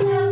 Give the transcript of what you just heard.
I know.